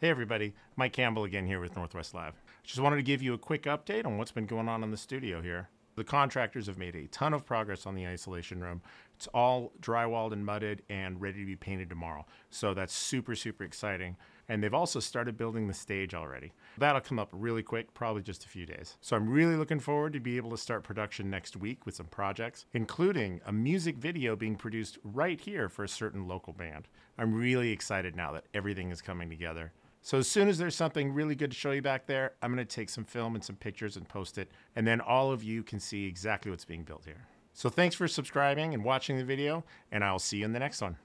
Hey everybody, Mike Campbell again here with Northwest Live. Just wanted to give you a quick update on what's been going on in the studio here. The contractors have made a ton of progress on the isolation room. It's all drywalled and mudded and ready to be painted tomorrow. So that's super, super exciting. And they've also started building the stage already. That'll come up really quick, probably just a few days. So I'm really looking forward to be able to start production next week with some projects, including a music video being produced right here for a certain local band. I'm really excited now that everything is coming together. So as soon as there's something really good to show you back there, I'm going to take some film and some pictures and post it, and then all of you can see exactly what's being built here. So thanks for subscribing and watching the video, and I'll see you in the next one.